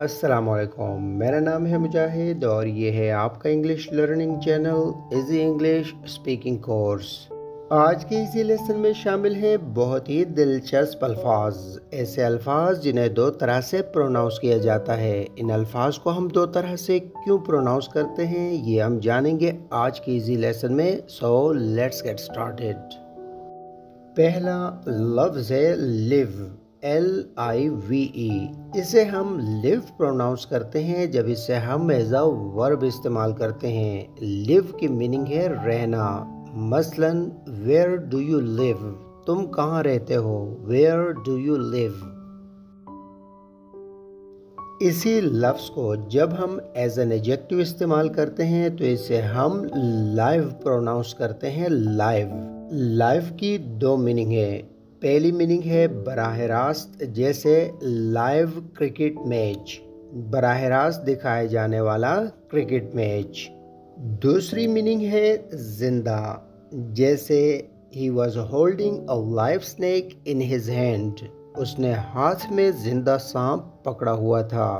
असलकुम मेरा नाम है मुजाहिद और ये है आपका English learning channel easy English speaking course आज के इसी लेसन में शामिल हैं बहुत ही दिलचस्प अल्फाज। ऐसे अल्फाज जिन्हें दो तरह से प्रोनाउंस किया जाता है। इन अल्फाज को हम दो तरह से क्यों प्रोनाउंस करते हैं, ये हम जानेंगे आज के इजी लेसन में। सो लेट्स गेट स्टार्टेड पहला लफ्ज़ है live L I V E इसे हम लिव प्रोनाउंस करते हैं, जब इसे हम एज अ वर्ब इस्तेमाल करते हैं। लिव की मीनिंग है रहना। मसलन वेयर डू यू लिव तुम कहाँ रहते हो? वेयर डू यू लिव इसी लफ्ज़ को जब हम एज एन एजेक्टिव इस्तेमाल करते हैं तो इसे हम लाइव प्रोनाउंस करते हैं लाइव लाइव की दो मीनिंग है। पहली मीनिंग है बराह रास्त, जैसे लाइव क्रिकेट मैच। बराह रास्त दिखाए जाने वाला क्रिकेट मैच। दूसरी मीनिंग है ज़िंदा, जैसे he was holding a live snake in his hand उसने हाथ में ज़िंदा सांप पकड़ा हुआ था।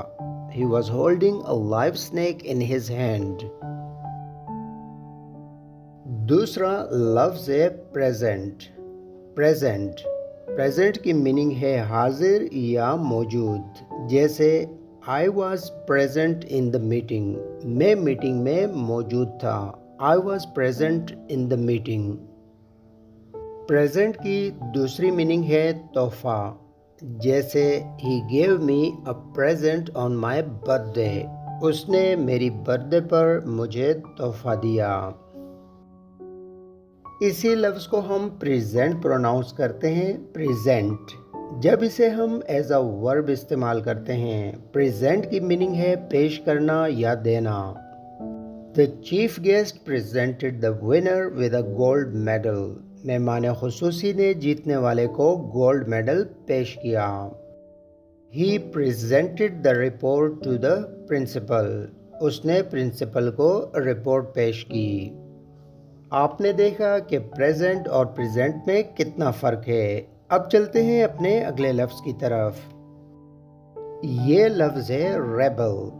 He was holding a live snake in his hand दूसरा लफ्ज है प्रेजेंट प्रेजेंट प्रेजेंट की मीनिंग है हाजिर या मौजूद। जैसे I was present in the meeting मैं मीटिंग में मौजूद था। I was present in the meeting present की दूसरी मीनिंग है तोहफा। जैसे he gave me a present on my birthday उसने मेरी बर्थडे पर मुझे तोहफा दिया। इसी लफ्ज़ को हम प्रेजेंट प्रोनाउंस करते हैं प्रेजेंट जब इसे हम एज अ वर्ब इस्तेमाल करते हैं प्रेजेंट की मीनिंग है पेश करना या देना. The chief guest presented the winner with a gold medal मेहमान खसूसी ने जीतने वाले को गोल्ड मेडल पेश किया. He presented the report to the principal उसने प्रिंसिपल को रिपोर्ट पेश की. आपने देखा कि प्रेजेंट और प्रेजेंट में कितना फ़र्क है। अब चलते हैं अपने अगले लफ्ज़ की तरफ़। ये लफ्ज़ है रेबल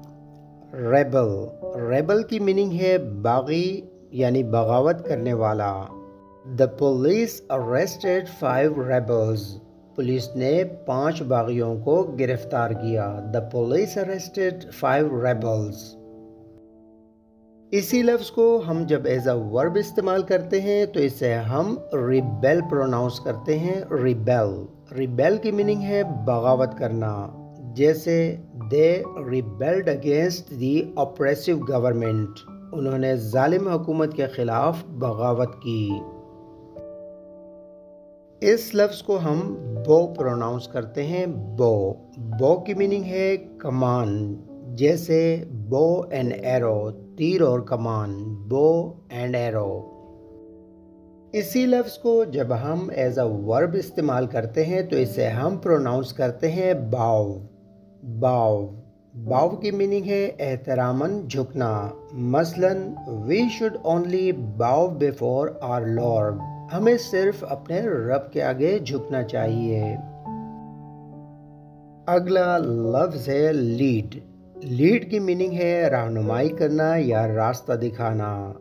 रेबल रेबल की मीनिंग है बागी, यानी बगावत करने वाला। The police arrested five rebels police ने पाँच बागियों को गिरफ़्तार किया। The police arrested five rebels इसी लफ्ज़ को हम जब एज अ वर्ब इस्तेमाल करते हैं तो इसे हम रिबेल प्रोनाउंस करते हैं रिबेल रिबेल की मीनिंग है बगावत करना। जैसे they rebelled against the oppressive government उन्होंने जालिम हुकूमत के ख़िलाफ़ बगावत की। इस लफ्ज़ को हम बो प्रोनाउंस करते हैं बो बो की मीनिंग है कमान जैसे बो एंड एरो तीर और कमान बो एंड एरो इसी लफ्ज़ को जब हम एज अ वर्ब इस्तेमाल करते हैं तो इसे हम प्रोनाउंस करते हैं बाव बाव बाव की मीनिंग है एहतरामन, झुकना. मसलन we should only bow before our lord हमें सिर्फ़ अपने रब के आगे झुकना चाहिए। अगला लफ्ज़ है लीड लीड की मीनिंग है रहनुमाई करना या रास्ता दिखाना।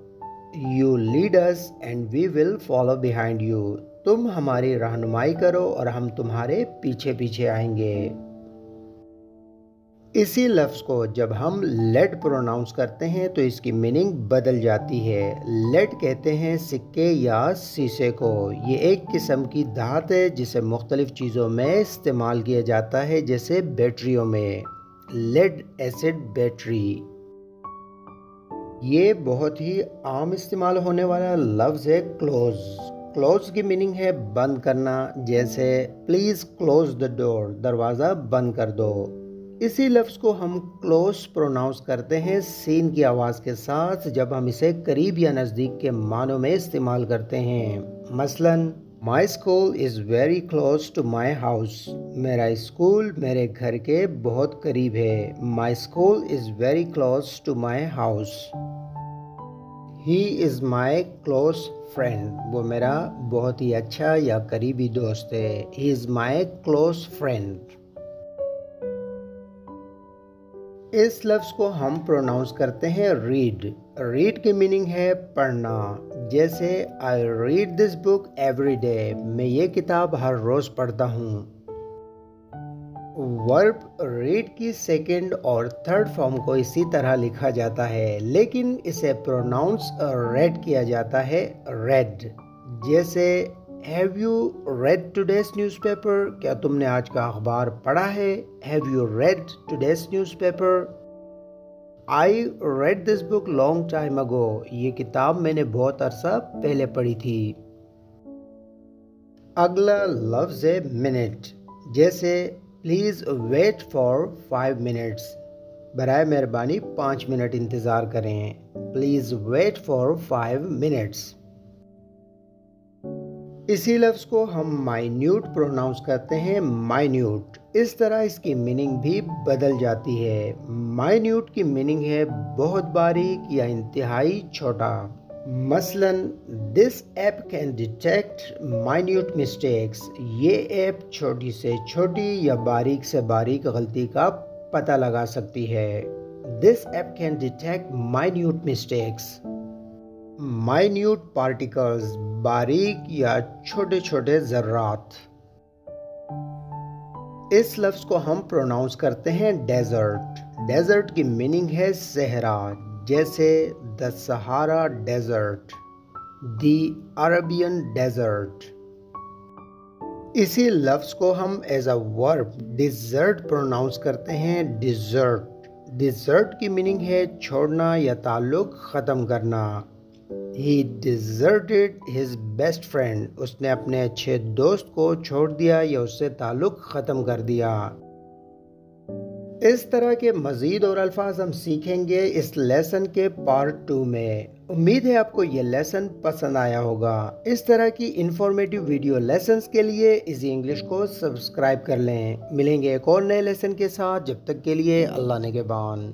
You lead us and we will follow behind you तुम हमारी रहनुमाई करो और हम तुम्हारे पीछे पीछे आएँगे। इसी लफ्ज़ को जब हम लेट प्रोनाउंस करते हैं तो इसकी मीनिंग बदल जाती है। लेट कहते हैं सिक्के या शीशे को। ये एक किस्म की धात है जिसे मुख्तलिफ़ चीज़ों में इस्तेमाल किया जाता है, जैसे बैटरियों में। लेड एसिड बैटरी ये बहुत ही आम इस्तेमाल होने वाला लफ्ज़ है क्लोज क्लोज की मीनिंग है बंद करना, जैसे प्लीज़ क्लोज द डोर दरवाज़ा बंद कर दो। इसी लफ्ज़ को हम क्लोज प्रोनाउंस करते हैं सीन की आवाज़ के साथ, जब हम इसे करीब या नज़दीक के मानों में इस्तेमाल करते हैं। मसलन my school is very close to my house मेरा स्कूल मेरे घर के बहुत करीब है. My school is very close to my house he is my close friend वो मेरा बहुत ही अच्छा या करीबी दोस्त है. He is my close friend इस लफ्ज़ को हम प्रोनाउंस करते हैं रीड रीड की मीनिंग है पढ़ना. जैसे I read this book every day मैं ये किताब हर रोज़ पढ़ता हूँ। वर्ब रीड की सेकेंड और थर्ड फॉर्म को इसी तरह लिखा जाता है, लेकिन इसे प्रोनाउंस रेड किया जाता है रेड जैसे have you read today's newspaper क्या तुमने आज का अखबार पढ़ा है? Have you read today's newspaper I read this book long time ago ये किताब मैंने बहुत अरसा पहले पढ़ी थी। अगला लफ्ज़ है मिनट जैसे please wait for five minutes बर मेहरबानी, पाँच मिनट इंतज़ार करें। Please wait for five minutes इसी लफ्ज़ को हम माइन्यूट प्रोनाउंस करते हैं माइन्यूट इस तरह इसकी मीनिंग भी बदल जाती है। माइन्यूट की मीनिंग है बहुत बारीक या इंतहाई छोटा। मसलन this app can detect minute mistakes ये ऐप छोटी से छोटी या बारीक से बारीक गलती का पता लगा सकती है। This app can detect minute mistakes minute particles बारीक या छोटे छोटे जर्रात। इस लफ्ज़ को हम प्रोनाउंस करते हैं डेजर्ट डेजर्ट की मीनिंग है सहरा जैसे the Sahara desert the Arabian desert इसी लफ्ज़ को हम as a verb desert pronounce करते हैं डिज़र्ट डिज़र्ट की मीनिंग है छोड़ना या ताल्लुक़ ख़त्म करना। He deserted his best friend उसने अपने अच्छे दोस्त को छोड़ दिया, या उससे ताल्लुक़ ख़त्म कर दिया। इस तरह के मज़ीद और अल्फाज हम सीखेंगे इस लेसन के पार्ट टू में। उम्मीद है आपको ये लेसन पसंद आया होगा। इस तरह की इंफॉर्मेटिव वीडियो लेसन्स के लिए इजी इंग्लिश को सब्सक्राइब कर लें। मिलेंगे एक और नए लेसन के साथ। जब तक के लिए अल्लाह ने के बान।